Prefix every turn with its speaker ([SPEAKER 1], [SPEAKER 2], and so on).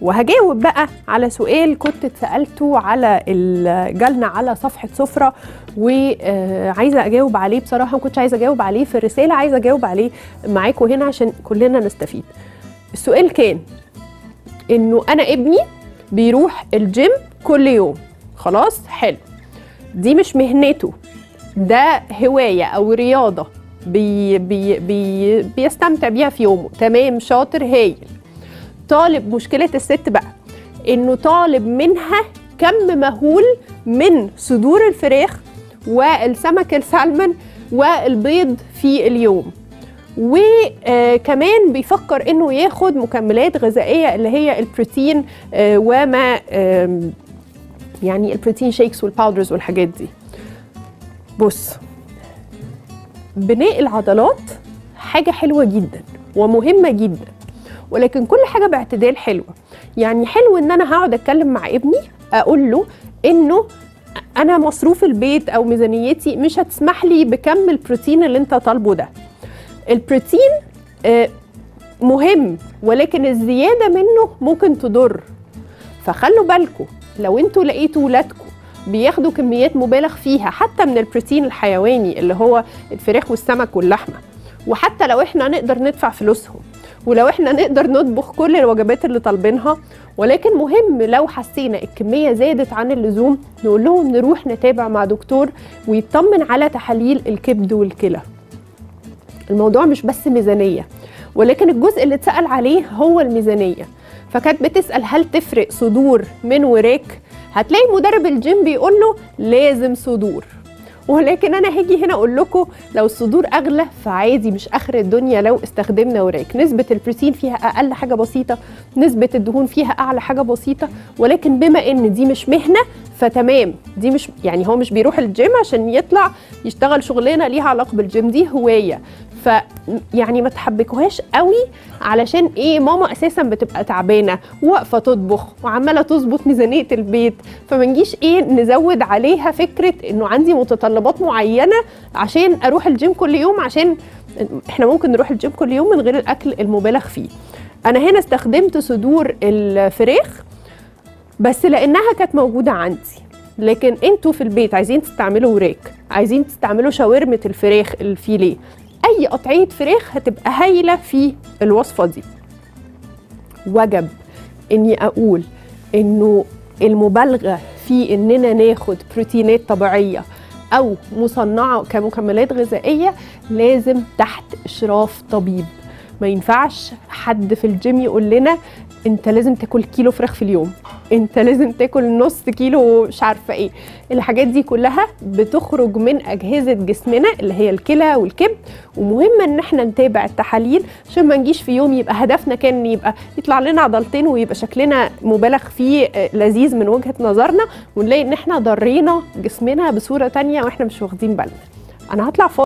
[SPEAKER 1] وهجاوب بقى على سؤال كنت اتسألته على الجالنا على صفحة سفرة وعايزه أجاوب عليه بصراحة ما كنتش عايزة أجاوب عليه في الرسالة عايزة أجاوب عليه معاكم هنا عشان كلنا نستفيد. السؤال كان إنه أنا ابني بيروح الجيم كل يوم. خلاص حلو. دي مش مهنته. ده هواية أو رياضة بي بي بي بيستمتع بيها في يومه. تمام شاطر هايل. طالب مشكلة الست بقى إنه طالب منها كم مهول من صدور الفراخ والسمك السلمون والبيض في اليوم. وكمان بيفكر إنه ياخد مكملات غذائية اللي هي البروتين آه، وما يعني البروتين shakes وال powders والحاجات دي. بص بناء العضلات حاجة حلوة جدا ومهمة جدا. ولكن كل حاجة باعتدال حلوة. يعني حلو إن أنا هقعد أتكلم مع ابني أقول له إنه أنا مصروف البيت أو ميزانيتي مش هتسمح لي بكم البروتين اللي أنت طالبه ده. البروتين آه، مهم ولكن الزيادة منه ممكن تضر. فخلوا بالكم لو أنتوا لقيتوا ولادكم بياخدوا كميات مبالغ فيها حتى من البروتين الحيواني اللي هو الفراخ والسمك واللحمة وحتى لو إحنا نقدر ندفع فلوسهم ولو إحنا نقدر نطبخ كل الوجبات اللي طالبينها ولكن مهم لو حسينا الكمية زادت عن اللزوم نقول لهم نروح نتابع مع دكتور ويطمن على تحاليل الكبد والكلى. الموضوع مش بس ميزانية ولكن الجزء اللي اتسأل عليه هو الميزانية. فكانت بتسأل هل تفرق صدور من وراك؟ هتلاقي مدرب الجيم بيقول له لازم صدور. ولكن أنا هاجي هنا أقول لكم لو الصدور أغلى فعادي مش آخر الدنيا لو استخدمنا وراك. نسبة البروتين فيها أقل حاجة بسيطة نسبة الدهون فيها أعلى حاجة بسيطة ولكن بما إن دي مش مهنة فتمام. دي مش يعني هو مش بيروح الجيم عشان يطلع يشتغل شغلانة ليها علاقة بالجيم دي هواية. ف يعني ما تحبكوهاش قوي علشان إيه ماما أساسا بتبقى تعبانة واقفة تطبخ وعمالة تظبط ميزانية البيت فما نجيش إيه نزود عليها فكرة إنه عندي متطلبات معينة عشان أروح الجيم كل يوم عشان إحنا ممكن نروح الجيم كل يوم من غير الأكل المبالغ فيه. أنا هنا استخدمت صدور الفراخ بس لأنها كانت موجودة عندي. لكن أنتوا في البيت عايزين تستعملوا وراك عايزين تستعملوا شاورمه الفراخ الفيليه أي قطعية فراخ هتبقى هايلة في الوصفة دي. وجب إني أقول إنه المبالغة في إننا ناخد بروتينات طبيعية أو مصنعة كمكملات غذائية لازم تحت إشراف طبيب. ما ينفعش حد في الجيم يقول لنا أنت لازم تاكل كيلو فراخ في اليوم. انت لازم تاكل نص كيلو مش عارفة إيه. الحاجات دي كلها بتخرج من أجهزة جسمنا اللي هي الكلى والكبد. ومهم إن إحنا نتابع التحاليل عشان ما نجيش في يوم يبقى هدفنا كان يبقى يطلع لنا عضلتين ويبقى شكلنا مبالغ فيه آه، لذيذ من وجهة نظرنا. ونلاقي إن إحنا ضرينا جسمنا بصورة تانية وإحنا مش واخدين بالنا. أنا هطلع